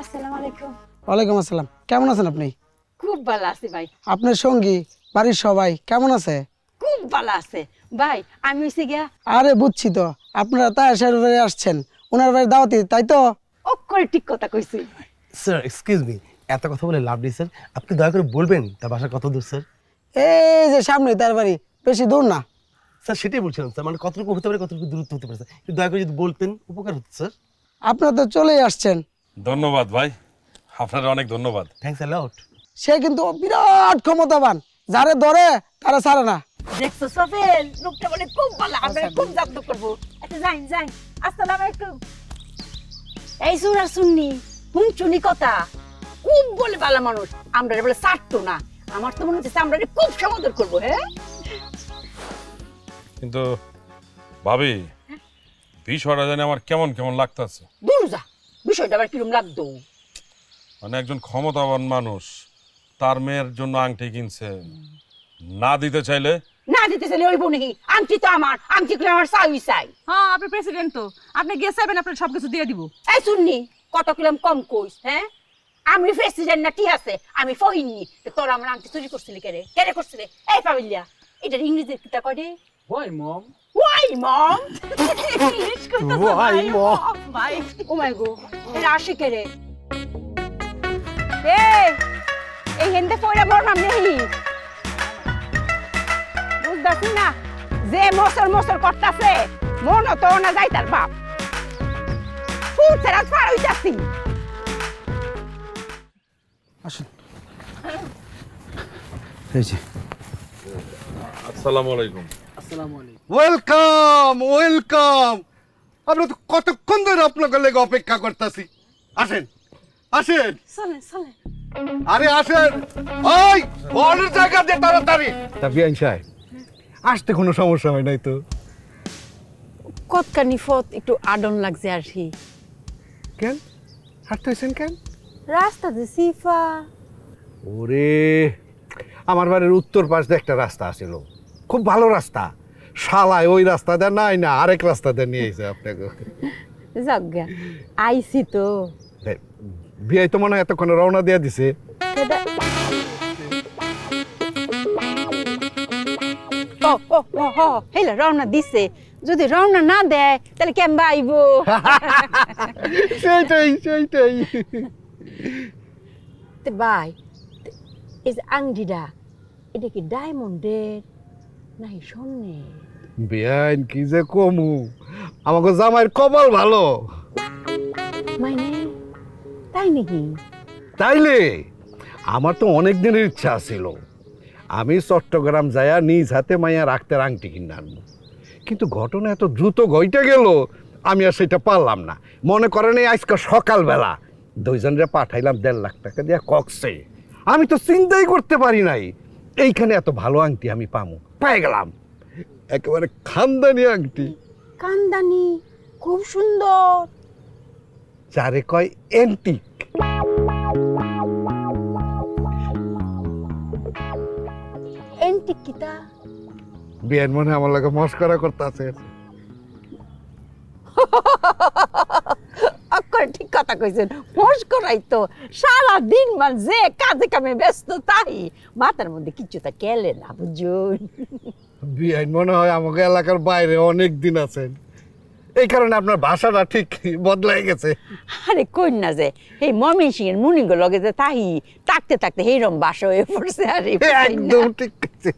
আসসালামু আলাইকুম। ওয়ালাইকুম আসসালাম। কেমন আছেন আপনি? খুব ভালো আছে ভাই। আপনার সঙ্গী বাড়ির সবাই কেমন আছে? খুব ভালো আছে। ভাই আমি হইছি গিয়া আরে বুঝছি তো আপনারা তাই বাড়ি আসছেন। ওনার বাড়ি দাওয়াতি তাই তো? অক্ষরে ঠিক কথা কইছি। স্যার এক্সকিউজ মি এত কথা বলে লাভ নেই স্যার আপনি দয়া করে বলবেন তার বাসা কত দূর স্যার এই যে সামনে তার বাড়ি। বেশি দূর না। স্যার সেটাই বলছিলাম স্যার মানে কতটুকু হতে পারে কতটুকু দূরত্ব হতে পারে স্যার একটু দয়া করে যদি বলতেন উপকার হতো স্যার আপনারা তো চলেই আসছেন। ধন্যবাদ ভাই। আপনার অনেক ধন্যবাদ। থ্যাংকস অ্যালাউট সে কিন্তু বিরাট ক্ষমতাবান। যারে ধরে তারা ছাড়ে না। দেখছ সফেল লোকটা বলে খুব ভালো। আমরা খুব যত্ন করব। আচ্ছা যাই যাই। আসসালামু আলাইকুম। এই সুরা শুননি হুম চুনি কথা। খুব বলে ভালো মানুষ। আমরা বলে ছাড়তো না। আমার তো মনে হচ্ছে আমরা খুব সমাদর করব হ্যাঁ? কিন্তু ভাবি বিষয়টা জানি আমার কেমন কেমন লাগতেছে। দূর যা। বিষয়টা আবার কিরম লাগতো? মানে একজন ক্ষমতাবান মানুষ তার মেয়ের জন্য আংটি কিনছে। না দিতে চাইলে? না দিতে চাইলে ওই নাকি? আংটি তো আমার আংটি করে আমার চাই চাই হ্যাঁ আপনি প্রেসিডেন্ট তো। আপনি গিয়ে চাইবেন আপনার সবকিছু দিয়ে দিব। এই শুননি কত কিলাম কম কইস হ্যাঁ? আমি প্রেসিডেন্ট না ঠিক আছে আমি ফহিননি তোর আমার আংটি চুরি করছিলি কেরে? কেরে করছিলি? এই পাবিলিয়া। এটা ইংরেজিতে কিতা কয় রে? Why, mom? Why mom English কইতাছে Why, mom? ভাই। ও মাই গো এটা আসে কেরে এই এই হেনতে পয়রা বড় নাম নেই। বুঝতাছি না যে মসর মসর করতাছে মন তো না যাই তার বাপ। ফুল ছেড়া পার হইতাছি। আসুন। আসসালামু আলাইকুম। Welcome welcome. আমরা তো কতক্ষণ ধরে আপনাকে লেগে অপেক্ষা করতেছি? আসেন আসেন। আরে আসেন। ওই বলের জায়গা দিয়ে তাড়াতাড়ি। তা বিয়ান সাহেব আসতে কোনো সমস্যা হয় নাই তো? কতখানি ফত একটু আডন লাগছে আর কি। কেন? হাঁটতে হয়েছেন কেন? রাস্তা যে সিফা। ওরে আমার বাড়ির উত্তর পাশ দিয়ে একটা রাস্তা আছিল। খুব ভালো রাস্তা। শালায় ওই রাস্তা দিয়ে নাই না আরেক রাস্তা দিয়ে নিয়ে এসে আপনাকে। যাজ্ঞা আইছি তো। বিয়ে তো মনে হয় এতক্ষণে রওনা দিয়ে দিছে। হেলা রওনা দিছে। যদি রওনা না দেয় তাহলে কেমবা আইবো? সেইটাই সেইটাই। তে ভাই এই যে আংটিটা এটা কি ডায়মন্ডের? নাই বেআইন কি যে কমু? আমাকে জামাইয়ের কপাল ভালো। মানে তাই নাকি? তাইলে আমার তো অনেক দিনের ইচ্ছা ছিল আমি চট্টগ্রাম যায়া নিজ হাতে মাইয়া রাখতে আংটি কিনে আনব। কিন্তু ঘটনা এত দ্রুত ঘইটে গেল আমি আর সেটা পারলাম না। মনে করেন এই আজকে সকালবেলা দুইজনরে পাঠাইলাম দেড় লাখ টাকা দিয়ে কক্সে। আমি তো চিন্তাই করতে পারি নাই। এইখানে এত ভালো আংটি আমি পামু। পেয়ে গেলাম। একেবারে খানদানি আংটি। কান্দানি খুব সুন্দর। যারে কয় এন্টিক। এন্টিক কিতা বিয়ান মনে আমার লাগে মস্করা করতেছে। অক্ষর ঠিক কথা কইছেন ফোস করাই তো। সারা দিন মান যে কাজে কামে ব্যস্ত তাই। মাথার মধ্যে কিছু তা কেলে না বুঝুন। বিয়ান মনে হয় আমাকে এলাকার বাইরে অনেক দিন আছেন। এই কারণে আপনার ভাষাটা ঠিক বদলাই গেছে। আরে কই না যে এই মমিন সিং এর মুনিগ লগে যে তাই তাকতে তাকতে এইরম বাসা হয়ে পড়ছে আরে একদম ঠিক আছে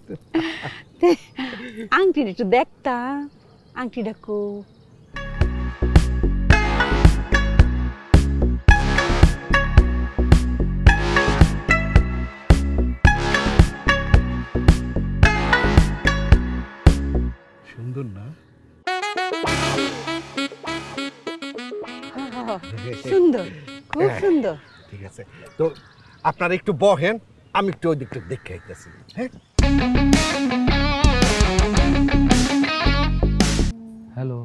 আংটিটা একটু দেখতা। আংটিটা কো সুন্দর না? সুন্দর খুব হ্যাঁ। সুন্দর। ঠিক আছে। তো আপনারা একটু বহেন আমি একটু ওই দিকটা দেখে আইতেছি হ্যাঁ? হ্যালো।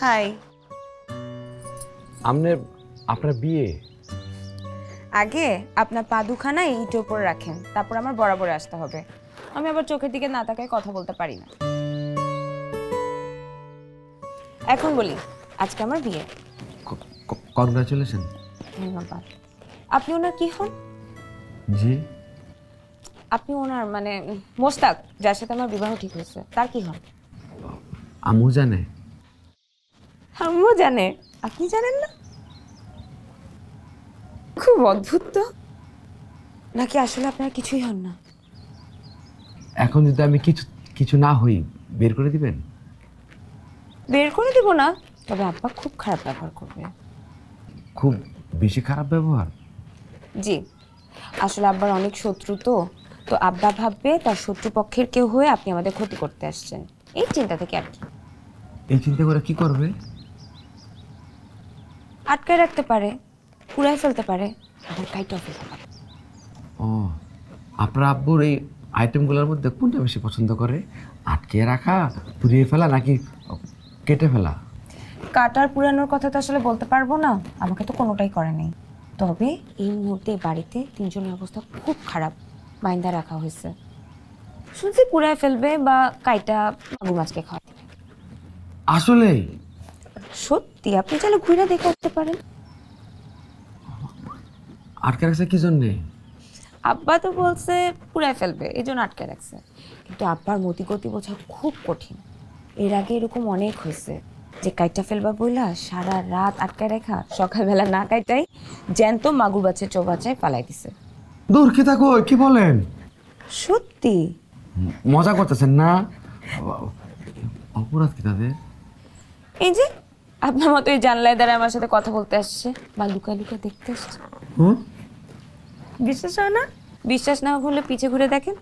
হাই। আমনে আপনার বিয়ে? আগে আপনার পা দুখানা ইটের উপর রাখেন তারপর আমার বরাবর আসতে হবে। আমি আবার চোখের দিকে না তাকায় কথা বলতে পারি না। এখন বলি আজকে আমার বিয়ে। কনগ্রাচুলেশন ধন্যবাদ। আপনি ওনার কি হন? জি। আপনি ওনার মানে মোস্তাক যার সাথে আমার বিবাহ ঠিক হয়েছে তার কি হন? আমু জানে। আমিও জানে? আপনি জানেন না? খুব অদ্ভুত তো। নাকি আসলে আপনার কিছুই হন না? এখন যদি আমি কিছু কিছু না হই বের করে দিবেন? বের করে দিব না। তবে আব্বা খুব খারাপ ব্যবহার করবে। খুব বেশি খারাপ ব্যবহার? জি। আসলে আব্বার অনেক শত্রু তো। তো আব্বা ভাববে তার শত্রুপক্ষের কেউ হয়ে আপনি আমাদের ক্ষতি করতে আসছেন। এই চিন্তা থেকে আর কি। এই চিন্তা করে কি করবে? আটকায় রাখতে পারে পুরাই ফেলতে পারে আবার কাইটাও ফেলতে পারে। ও আপনার আব্বুর এই আইটেমগুলোর মধ্যে কোনটা বেশি পছন্দ করে? আটকে রাখা পুড়িয়ে ফেলা নাকি কেটে ফেলা? কাটার পুরানোর কথা তো আসলে বলতে পারব না। আমাকে তো কোনোটাই করে নেই। তবে এই মুহূর্তে বাড়িতে তিনজনের অবস্থা খুব খারাপ। মাইন্দা রাখা হয়েছে। শুনছি পুরায় ফেলবে বা কাইটা মাগুর মাছকে খাওয়া দিবে আসলেই সত্যি আপনি চাইলে ঘুরে দেখে আসতে পারেন। আটকে রাখছে কি জন্যে? আব্বা তো বলছে পুরায় ফেলবে এই জন্য আটকে রাখছে। কিন্তু আব্বার মতি গতি বোঝা খুব কঠিন। এর আগে এরকম অনেক হয়েছে যে কাইটা ফেলবা বইলা সারা রাত আটকায় রেখা সকালবেলা না কাইটাই জ্যান্ত মাগুর বাচ্চা চৌবাচ্চায় পালাই দিছে। দূর কি থাকো কি বলেন? সত্যি? মজা করতেছেন না? অপরাধ কি তাদের? এই যে আপনার মতো এই জানলায় দ্বারা আমার সাথে কথা বলতে আসছে বা লুকা লুকা দেখতে আসছে। হুম? বিশ্বাস হয় না? বিশ্বাস না হলে পিছে ঘুরে দেখেন।